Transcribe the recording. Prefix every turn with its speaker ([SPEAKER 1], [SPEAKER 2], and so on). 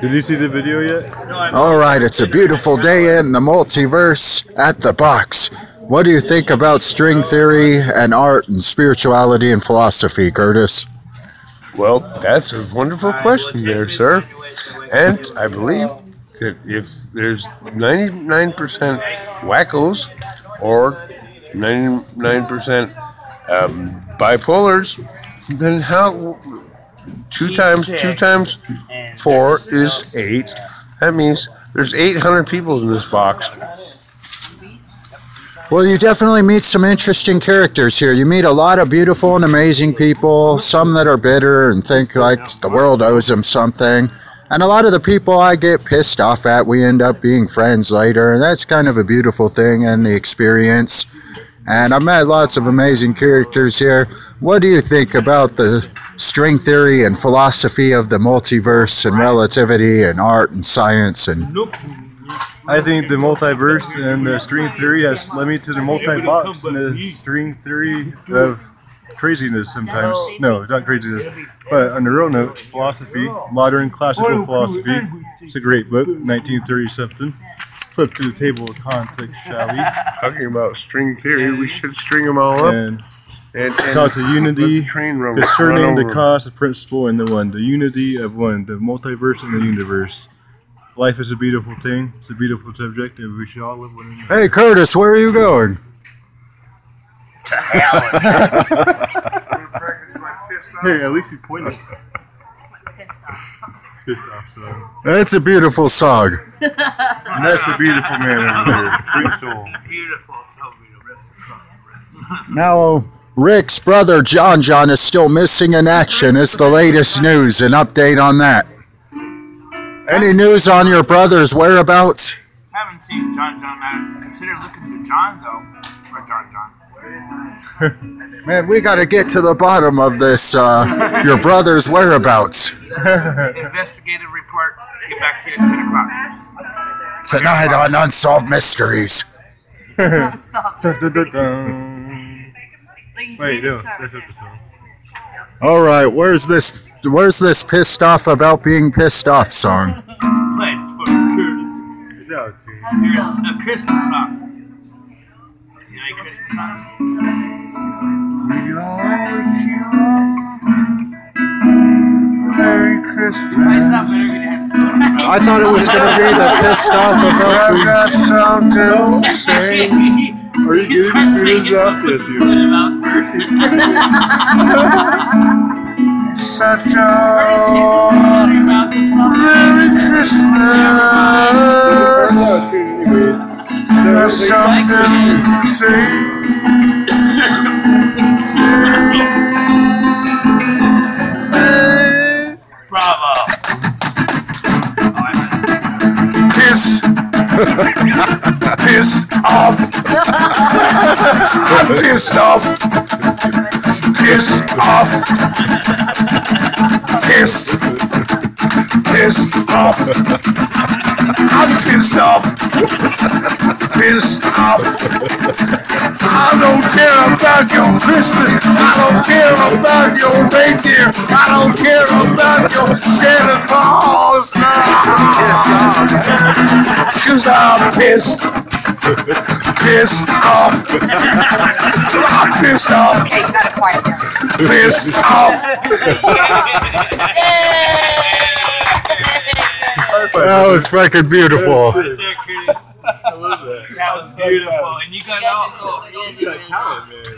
[SPEAKER 1] Did you see the video yet?
[SPEAKER 2] All right, it's a beautiful day in the multiverse at the box. What do you think about string theory and art and spirituality and philosophy, Curtis?
[SPEAKER 3] Well, that's a wonderful question there, sir. And I believe that if there's 99% wackos or 99% um, bipolars, then how two times two times four is eight. That means there's 800 people in this box.
[SPEAKER 2] Well, you definitely meet some interesting characters here. You meet a lot of beautiful and amazing people, some that are bitter and think like the world owes them something. And a lot of the people I get pissed off at, we end up being friends later. And that's kind of a beautiful thing and the experience. And I've met lots of amazing characters here. What do you think about the string theory and philosophy of the multiverse and relativity and art and science and
[SPEAKER 1] I think the multiverse and the string theory has led me to the multi-box and the string theory of craziness sometimes. No, not craziness. But on the real note, philosophy, modern classical philosophy. It's a great book, 1930 something. Flip to the table of conflict, shall we?
[SPEAKER 3] Talking about string theory, we should string them all up.
[SPEAKER 1] And
[SPEAKER 3] And, and
[SPEAKER 1] cause of unity
[SPEAKER 3] the train run
[SPEAKER 1] concerning the cause, the principle, and the one. The unity of one, the multiverse and the universe. Life is a beautiful thing. It's a beautiful subject, and we should all live one another.
[SPEAKER 2] Hey Curtis, where are you going? To hell.
[SPEAKER 1] Hey, at least he pointed.
[SPEAKER 4] Pissed off.
[SPEAKER 1] Pissed off, so.
[SPEAKER 2] It's a beautiful song.
[SPEAKER 1] And that's a beautiful man over there. Green soul.
[SPEAKER 5] Beautiful. So beautiful. Rest across the rest.
[SPEAKER 2] Now, Rick's brother John John is still missing in action. Is the latest news. An update on that. Any news on your brother's whereabouts?
[SPEAKER 5] Haven't seen John John. I consider looking to John though. Or John John.
[SPEAKER 2] Man, we got to get to the bottom of this. Uh, your brother's whereabouts
[SPEAKER 5] Investigative report. Get back to you at 10 o'clock.
[SPEAKER 2] tonight on Unsolved Mysteries.
[SPEAKER 4] Stop.
[SPEAKER 1] Dun, Wait, no,
[SPEAKER 4] time.
[SPEAKER 1] that's not the song.
[SPEAKER 2] All right, where's this? Where's this pissed off about being pissed off song?
[SPEAKER 5] Play it's for Curtis.
[SPEAKER 1] It's out, dude.
[SPEAKER 4] How's it
[SPEAKER 5] Here's a Christmas song. You know any Christmas songs?
[SPEAKER 1] Merry Christmas.
[SPEAKER 5] It's not better gonna have to slow down.
[SPEAKER 2] I thought it was gonna be the pissed off about.
[SPEAKER 1] I've got something to say. Are you
[SPEAKER 5] You
[SPEAKER 1] good?
[SPEAKER 5] start
[SPEAKER 1] You
[SPEAKER 5] singing
[SPEAKER 1] good up? Yes, you
[SPEAKER 5] put it out first.
[SPEAKER 1] Such a
[SPEAKER 5] take the story about the song.
[SPEAKER 1] Merry Christmas. There's something to say. Pissed off. I'm pissed off. Pissed off. Pissed. Pissed off. I'm pissed off. Pissed off. I don't care about your Christmas. I don't care about your reindeer. I don't care about your Santa Claus. Cause I'm pissed. Pissed off. I'm pissed off.
[SPEAKER 4] Okay, you gotta quiet down.
[SPEAKER 1] Pissed off.
[SPEAKER 2] That was fucking beautiful.
[SPEAKER 5] Right there, Curtis. That was beautiful. And you got all.
[SPEAKER 4] You guys are cool.